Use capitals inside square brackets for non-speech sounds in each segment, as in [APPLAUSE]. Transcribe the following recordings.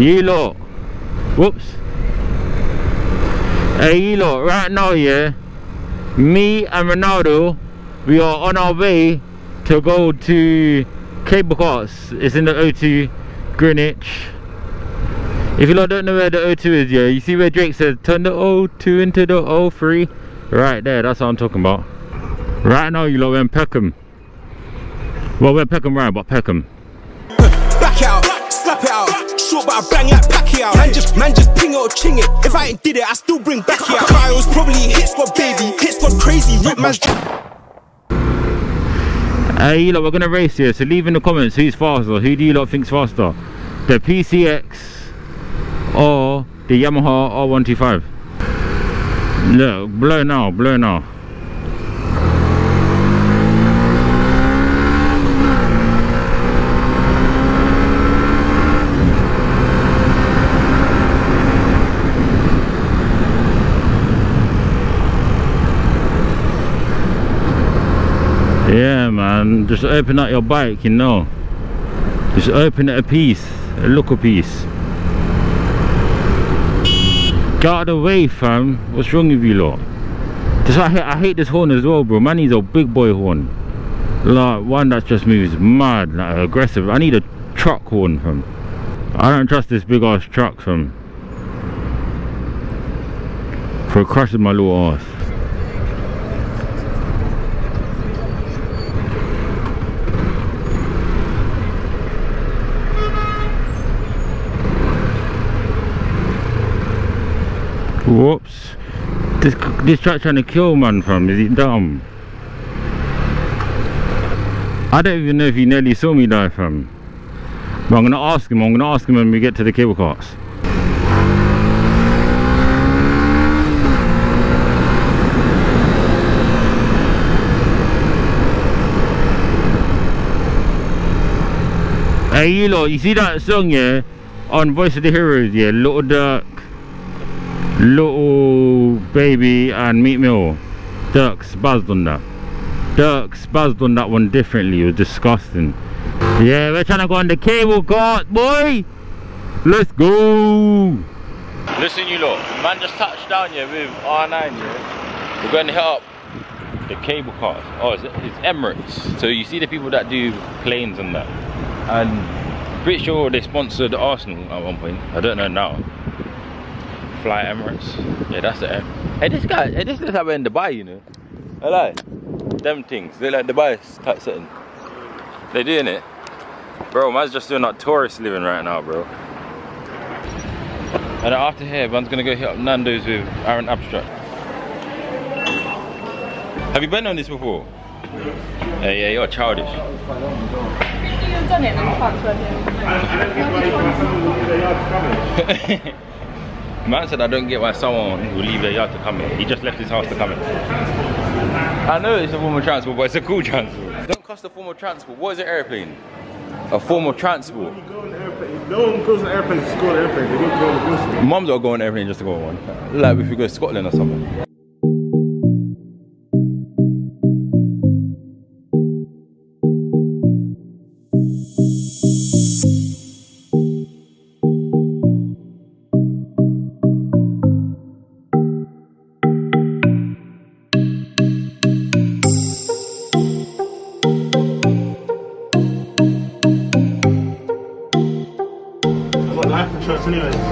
You lot. Whoops. Hey, you lot, right now, yeah, me and Ronaldo, we are on our way to go to Cable Cars. It's in the O2 Greenwich. If you lot don't know where the O2 is, yeah, you see where Drake says turn the O2 into the O3? Right there, that's what I'm talking about. Right now, you lot, we're in Peckham. Well, we're Peckham right, but Peckham. Short, but I bang like Pacquiao. Man just, man just ping it or ching it. If I ain't did it, I still bring back here. Kyle's probably hit squad, baby. Hit squad crazy. Rip man's. Hey, you lot, we're gonna race here. So leave in the comments who's faster. Who do you lot think's faster? The PCX or the Yamaha R125? Look, blow now, blow now. Yeah, man. Just open up your bike, you know. Just open it a piece, a look a piece. Get out of the way, fam. What's wrong with you lot? Just I hate, I hate this horn as well, bro. Man needs a big boy horn. Like one that just moves mad, like aggressive. I need a truck horn, fam. I don't trust this big ass truck, fam. For crushing my little ass. Whoops. This this truck trying to kill man fam, is it dumb? I don't even know if he nearly saw me die fam. But I'm gonna ask him, I'm gonna ask him when we get to the cable cars. Hey you lot, you see that song yeah? On Voice of the Heroes, yeah, Little Durk Little Baby and Meek Mill. Durk's buzzed on that. Durk's buzzed on that one differently. It was disgusting. Yeah, we're trying to go on the cable car, boy. Let's go. Listen, you lot. Man just touched down here with R9. Yeah, we're going to hit up the cable cars. Oh, it's, it's Emirates. So you see the people that do planes and that. And pretty sure they sponsored Arsenal at one point. I don't know now. Fly Emirates. Yeah, that's the M. Hey, this guy, hey, this is happening in Dubai, you know. I like them things. They like Dubai type setting. They doing it, bro. Man's just doing that tourist living right now, bro. And after here, man's gonna go hit up Nando's with Aaron Abstract. Have you been on this before? Yeah, yeah, you're childish. You've done it in the park, Man said I don't get why someone will leave their yard to come here. He just left his house to come here. I know it's a form of transport, but it's a cool transport. Don't cost a form of transport. What is an airplane? A form of transport. You an airplane. No one goes on an airplane to go on an airplane. They don't go on the bus. Mums don't go on airplane just to go on one. Like if you go to Scotland or something.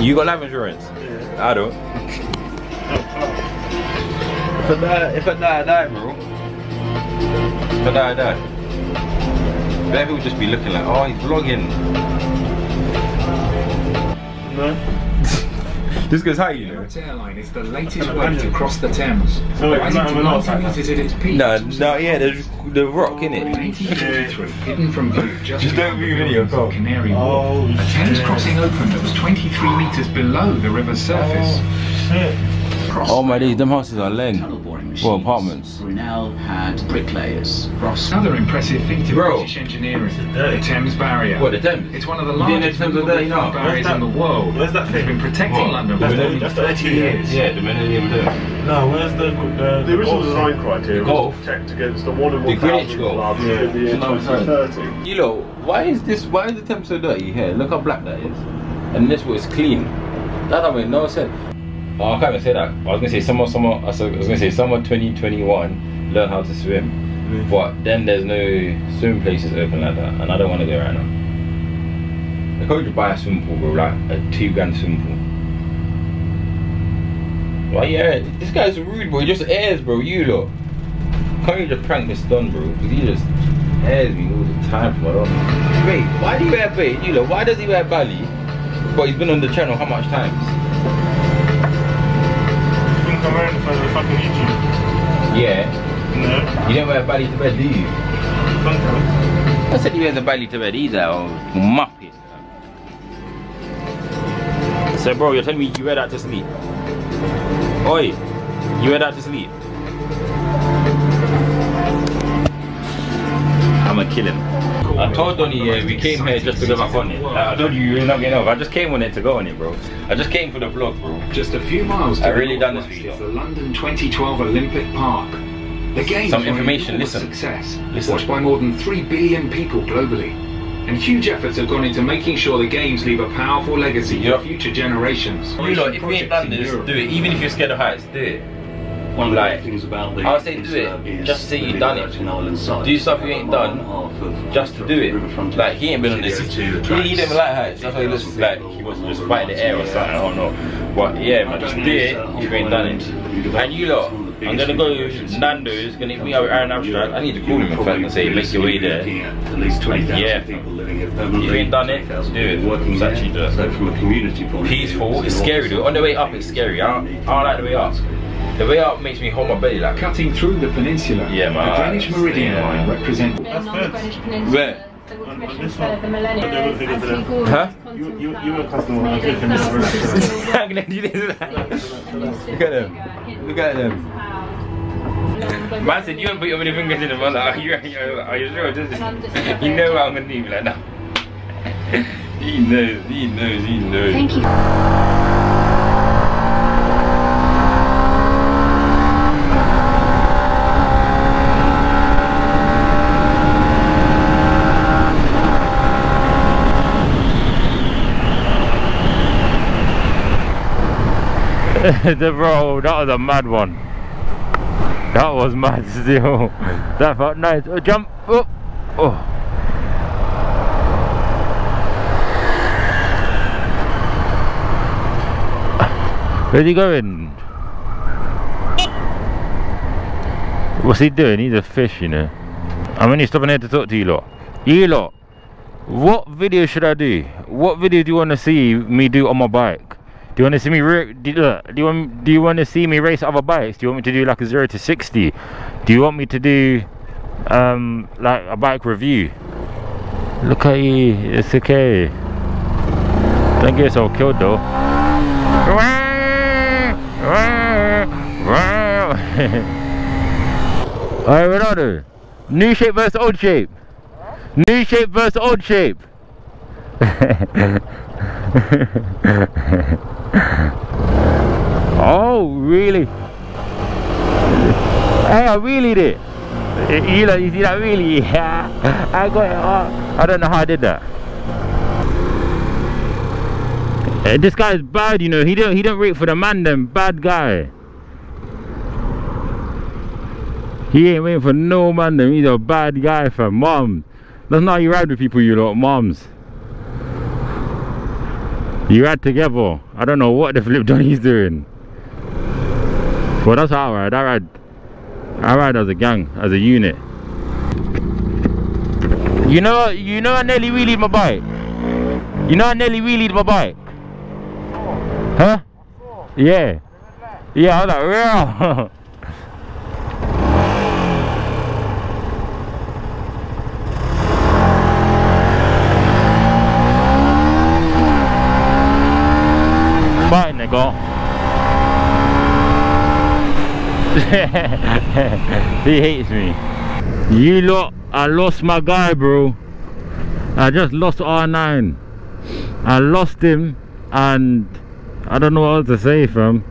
You got life insurance? I don't. If I die, if I die, I die, bro. If I die, I die. Better people just be looking like, oh, he's vlogging. No. [LAUGHS] This goes high, you know. Emirates Airline is the latest way to cross the Thames, No, wait, rising no, to not 90 like metres at its peak. No, no, yeah, there's the rock in In it. hidden from view just, Just don't beyond be the video, ruins of go. Canary Oh, Wharf. A Thames shit. crossing opened that was 23 metres below the river's surface. Oh, shit. Oh my days, them houses are leng. Tunnel machines. Well, apartments. Brunel had bricklayers. Ross Another impressive feat of Bro. British engineering, dirty. the Thames Barrier. What, the Thames? It's one of the You didn't know largest Thames was movable dirty now? flood barriers Where's in the that- world. where's that They've thing? been protecting What? London for That's more the- than that's the 30 ITU. years. Yeah, the Millennium Dome. No, where's the uh, the, The original design criteria The was to protect against the one in The Greenwich thousand golf. floods Yeah. in the year No, 2030. You know, why is this, why is the Thames so dirty? Here, look how black that is. and this was clean. That don't make no sense. Oh, I can't even say that. I was gonna say summer, summer. Uh, I was gonna say summer 2021. Learn how to swim, but then there's no swim places open like that, and I don't want to go right now. I can't just buy a swimming pool, bro. Like a two grand swimming pool. Why yeah, this guy's rude, bro. He just airs, bro. You look. Can't you just prank this done, bro? Because he just airs me all the time, bro. Wait, why do you wear bait? You look. Why does he wear Bali? But he's been on the channel how much times? You can come around for the fucking YouTube. Yeah. No. You don't wear Bali to bed, do you? Sometimes. I said you wears a Bali to bed either, or muppet. So, bro, you're telling me you wear that to sleep? Oi, you wear that to sleep? I'ma kill him. I told Donny yeah, we came here just to go back on it. Like, I told you you're not getting off. I just came on it to go on it, bro. I just came for the vlog, bro. Just a few miles I really done this video. the London 2012 Olympic Park. The games Some information, listen. success, Listen. watched by more than 3 billion people globally. And huge efforts have gone into making sure the games leave a powerful legacy Yep. for future generations. You know, if you ain't done this, do it. Even if you're scared of heights, do it. One of the things about the I would say do it. Just say you've done it. Do stuff you ain't done, mile and a half of- just to do it. Like he ain't been on this. to He, he didn't like heights. That's why he looks like he was just fighting the air or something. I don't know. But yeah, man, just do it if you ain't done it. And you lot, I'm gonna go to Nando's. Gonna meet up with Aaron Abstract. I need to call him in fact and say make your way there. At least 20,000 Yeah. people living here permanently. If you ain't done it, 20,000 do it. Working It's actually just so from a community point of view, Peaceful. It's scary though. On the way up, it's scary. I don't, I don't like the way up. The way up makes me hold my belly like. Cutting through the peninsula, Yeah, man. the Greenwich Meridian Yeah. line represents on the fair. Greenwich Peninsula. Where? They were On- on this for one. the millennium. They were thinking for Antony that. Gormley's Huh? quantum You- you- flower you were customer. I'm it thinking this thousands of is- silver I'm gonna do this. sticks, Look at them. Look at them. Man said you don't put your many fingers in them. I'm are you, are you, are you sure? This is, you know what I'm gonna do. Like, no. [LAUGHS] he knows, he knows, he knows. Thank you. [LAUGHS] the bro, that was a mad one. That was mad [LAUGHS] still. That felt nice. Oh, jump up. Oh. Where's he going? What's he doing? He's a fish, you know. I'm only stopping here to talk to you lot. You lot, what video should I do? What video do you want to see me do on my bike? Do you want to see me? Do, uh, do you want? Do you want to see me race other bikes? Do you want me to do like a zero to sixty? Do you want me to do um like a bike review? Look at you. It's okay. Don't get yourself killed though. [LAUGHS] Alright, Ronaldo. New shape versus old shape. New shape versus old shape. [LAUGHS] [LAUGHS] oh, really? Hey, I really did. You know, you see that really? Yeah. [LAUGHS] I got it. Oh, I don't know how I did that. Eh, this is bad, you know. He don't he don't wait for the man. Them bad guy. He ain't waiting for no man. Them. He's a bad guy for mom. That's not how you ride with people, you lot, moms. You ride together. I don't know what the flip Johnny's doing. But that's how I ride. I ride. I ride as a gang, as a unit. You know, you know, I nearly wheelied my bike. You know, I nearly wheelied my bike. Huh? Yeah. Yeah, I was like, real. [LAUGHS] [LAUGHS] He hates me. You lot, I lost my guy, bro. I just lost R9. I lost him, and I don't know what else to say from.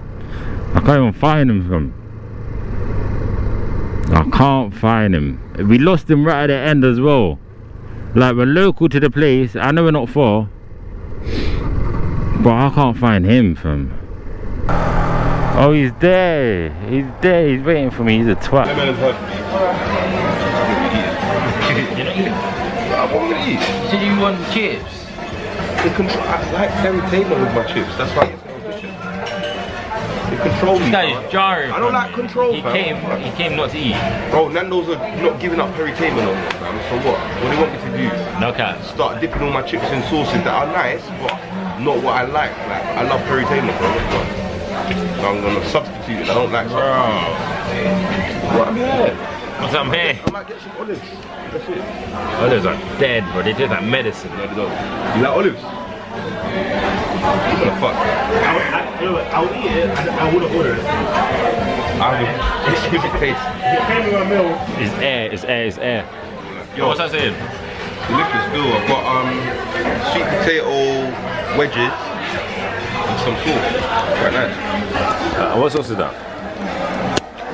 I can't even find him from. I can't find him. We lost him right at the end as well. Like we're local to the place. I know we're not far. But I can't find him from. Oh, he's there. He's there. He's waiting for me. He's a twat. That man has heard me. You're not eating. I want to eat. So you want chips? They control, I like entertainment with my chips. That's why I get so vicious. They control me. This guy is jarring. I don't like control, He fam. came. He came not to eat. Bro, Nando's are not giving up Perry entertainment on me, fam. So what? What do you want me to do? No cat. Start dipping all my chips in sauces that are nice, but not what I like. Like I love Perry entertainment, bro. So I'm gonna substitute it. I don't like Bro. What I'm here. What's up, man? I might get some olives. That's it. Olives are dead, bro. They taste like medicine. No, they don't. You like olives? What the fuck? I would, would eat it. I, I wouldn't order it. I have a specific taste. It came in my meal. It's air. It's air. It's air. Yo, What's that saying? Delicious still. I've got um sweet potato wedges and some sauce. Quite nice. Uh, what sauce is that?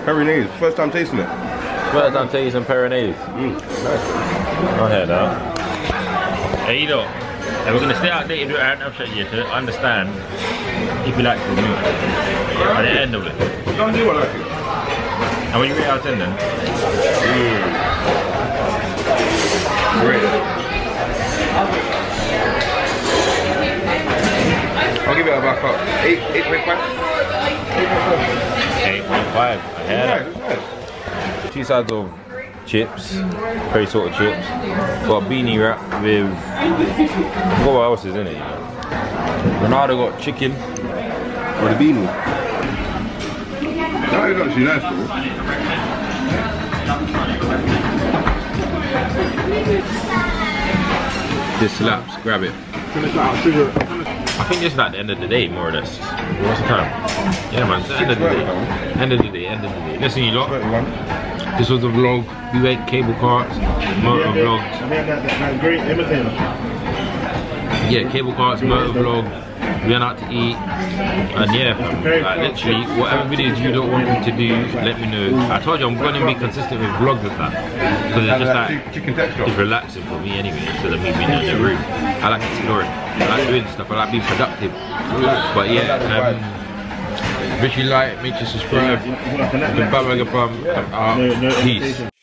Perinaise. First time tasting it. First time tasting some Perinaise. Mm, nice. I hear that. Hey, you know, and we're gonna stay outdated with our Snapchat here to understand if you like the milk at the end of it. Don't do I like it. And when you rate out 10 then? Great. I'll give it a back up. Eight, eight point five. 8.5. I hear that. Nice, it's nice. Two sides of chips, very sort of chips. Got a beanie wrap with, I forgot what else is in it, you know. Ronaldo got chicken. For the beanie. That is actually nice though. This slaps, grab it. I think this is like the end of the day, more or less. What's the time? Yeah, man, it's the end of the day. End of the day, end of the day. Listen, you lot. This was a vlog. We went cable carts, motor imitator. Yeah, cable carts, motor vlog. We went out to eat. And yeah, like literally, whatever videos you don't want me to do, let me know. I told you I'm going to be consistent with vlogs with that. Because it's just like, it's relaxing for me anyway, instead of me being in the room. I like exploring. I like doing stuff. I like being productive. But yeah, um, make sure you like, make sure you subscribe. You want to connect The that? Bam Bam Bam, uh, Peace.